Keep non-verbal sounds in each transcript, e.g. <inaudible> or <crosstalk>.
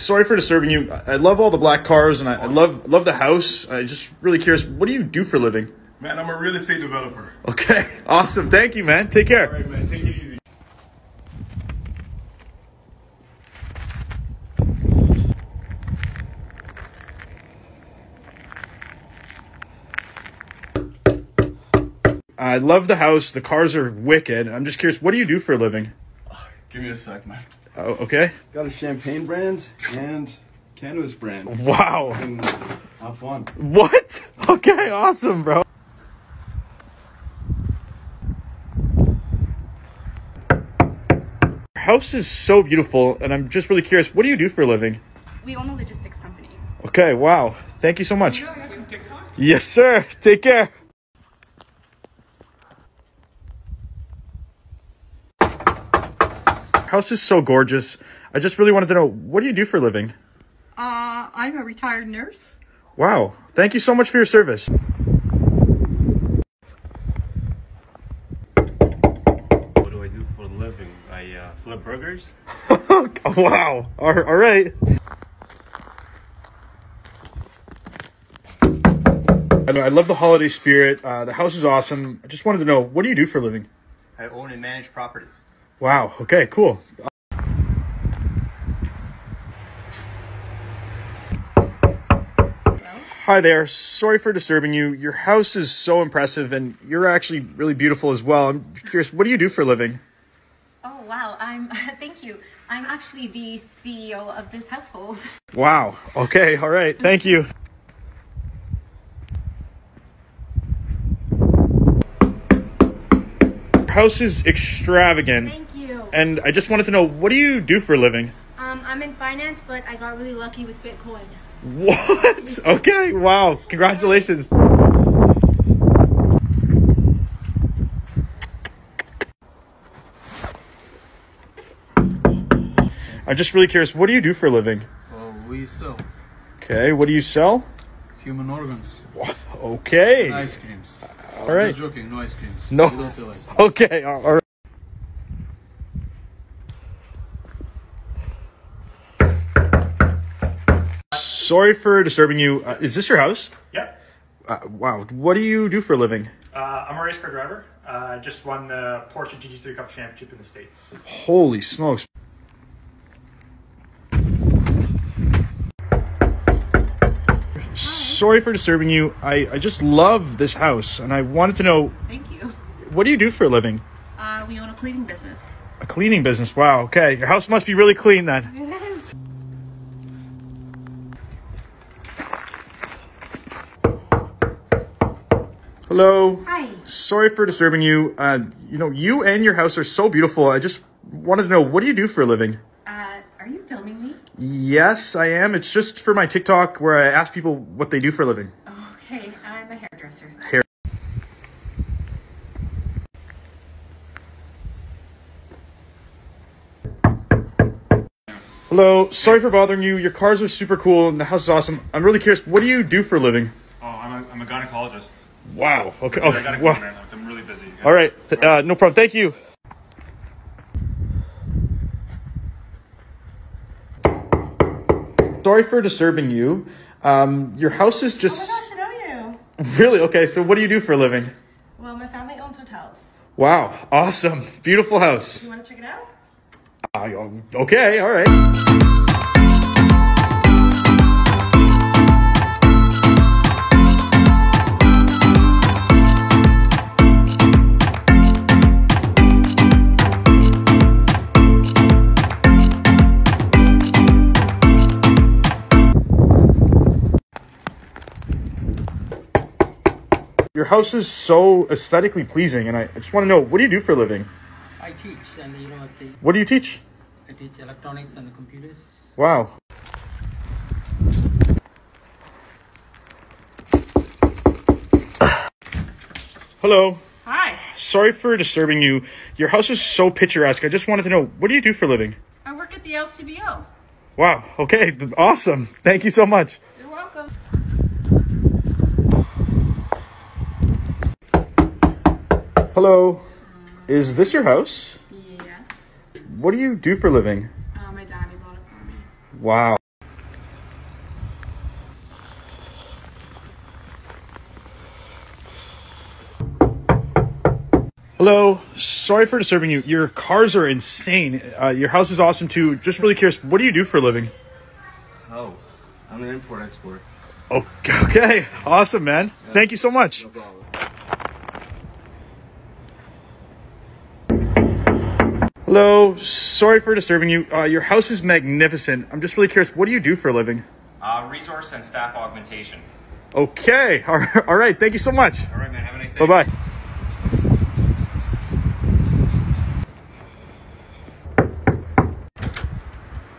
Sorry for disturbing you. I love all the black cars and I I love love the house. I just really curious. What do you do for a living? Man, I'm a real estate developer. Okay, <laughs> awesome. Thank you, man. Take care. All right, man, take it easy. I love the house. The cars are wicked. I'm just curious. What do you do for a living? Give me a sec, man. Oh, okay. Got a champagne brand and cannabis brand. Wow. And have fun. What? Okay, awesome, bro. House is so beautiful, and I'm just really curious. What do you do for a living? We own a logistics company. Okay, wow. Thank you so much. Yes, sir. Take care. House is so gorgeous. I just really wanted to know what do you do for a living? Uh, I'm a retired nurse. Wow. Thank you so much for your service. What do I do for a living? I uh, flip burgers. <laughs> wow. All all right. I know. I love the holiday spirit. Uh, the house is awesome. I just wanted to know what do you do for a living? I own and manage properties. Wow. Okay. Cool. Hi there. Sorry for disturbing you. Your house is so impressive, and you're actually really beautiful as well. I'm curious. What do you do for a living? Oh wow, I'm <laughs> thank you. I'm actually the CEO of this household. <laughs> Wow. Okay. All right. Thank you. Your house is extravagant. And I just wanted to know what do you do for a living? Um, I'm in finance, but I got really lucky with Bitcoin. What? <laughs> Okay. Wow. Congratulations. I'm just really curious. What do you do for a living? Well, we sell Okay. What do you sell? human organs, <laughs> Okay. ice creams. All right. Just joking, no ice creams. No. We don't sell ice creams. <laughs> Okay. All all right. Sorry for disturbing you. Uh, is this your house? Yeah, Uh, wow. What do you do for a living? uh, I'm a race car driver. Uh, just won the Porsche GT3 Cup Championship in the States. Holy smokes. Sorry for disturbing you. I, I just love this house and I wanted to know Thank you. what do you do for a living? Uh, we own a cleaning business. A cleaning business. Wow. Okay. Your house must be really clean then. Hello. Hi. Sorry for disturbing you. Uh, you know, you and your house are so beautiful. I just wanted to know what do you do for a living? Uh, are you filming me? Yes, I am. It's just for my TikTok where I ask people what they do for a living. Okay, I'm a hairdresser. Hair. Hello. Sorry for bothering you. Your cars are super cool and the house is awesome. I'm really curious. What do you do for a living? Oh, I'm a, I'm a gynecologist. Wow. Okay. I gotta Oh, go wow. man. I'm really busy. All right. Th- Uh, no problem. Thank you. Sorry for disturbing you. Um, your house is just. Oh just my gosh, I know you. <laughs> really okay. So, what do you do for a living? Well, my family owns hotels. Wow, awesome, beautiful house. You want to check it out? Uh, okay, all right. Your house is so aesthetically pleasing, and I I just want to know what do you do for a living? I teach in the university. What do you teach? I teach electronics and computers. Wow. <coughs> Hello. Hi. Sorry for disturbing you. Your house is so picturesque. I just wanted to know what do you do for a living? I work at the LCBO. Wow. Okay. Awesome. Thank you so much. Hello. Is this your house? Yes. What do you do for a living? Uh, my daddy bought it for me. Wow. Hello. Sorry for disturbing you. Your cars are insane. Uh, your house is awesome too. Just really curious, what do you do for a living? Oh, I'm an import export. Okay. <laughs> Awesome, man. Yeah. Thank you so much. No Hello. Sorry for disturbing you. Uh, your house is magnificent. I'm just really curious, what do you do for a living? Uh, resource and staff augmentation. Okay. <laughs> All right. All right. Thank you so much. All right, man. Have a nice day. Bye bye.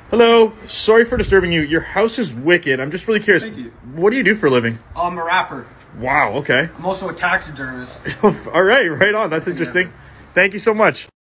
Hello. Sorry for disturbing you. Your house is wicked. I'm just really curious. Thank you. What do you do for a living? I'm a rapper. Wow. Okay. I'm also a taxidermist. <laughs> All right. Right on. That's interesting. Thank you so much.